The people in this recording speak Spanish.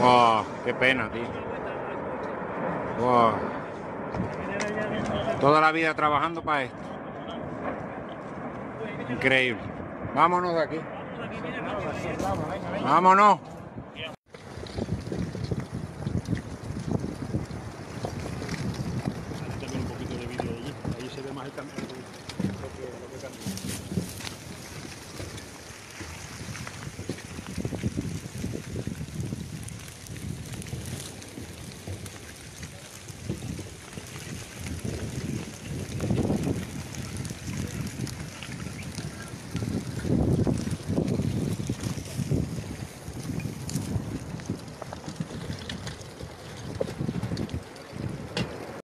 Wow, qué pena, tío. Toda la vida trabajando para esto. Increíble. Vámonos de aquí. Vámonos.